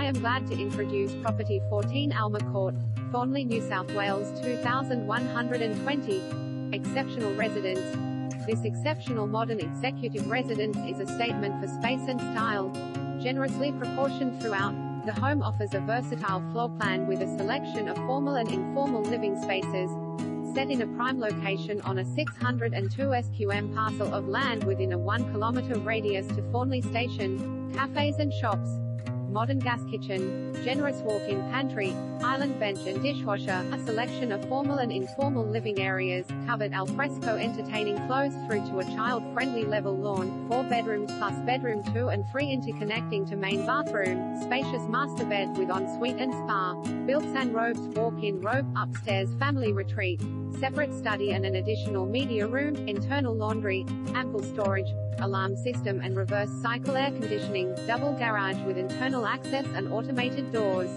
I am glad to introduce property 14 Alma Court, Thornleigh, New South Wales 2120. Exceptional residence. This exceptional modern executive residence is a statement for space and style. Generously proportioned throughout, the home offers a versatile floor plan with a selection of formal and informal living spaces. Set in a prime location on a 602 SQM parcel of land within a 1 kilometer radius to Thornleigh Station, cafes and shops modern gas kitchen, generous walk-in pantry, island bench and dishwasher, a selection of formal and informal living areas, covered alfresco entertaining flows through to a child-friendly level lawn, four bedrooms plus bedroom 2 and 3 interconnecting to main bathroom, spacious master bed with ensuite and spa, built-in robes walk-in robe, upstairs family retreat, separate study and an additional media room, internal laundry, ample storage, alarm system and reverse cycle air conditioning, double garage with internal access and automated doors.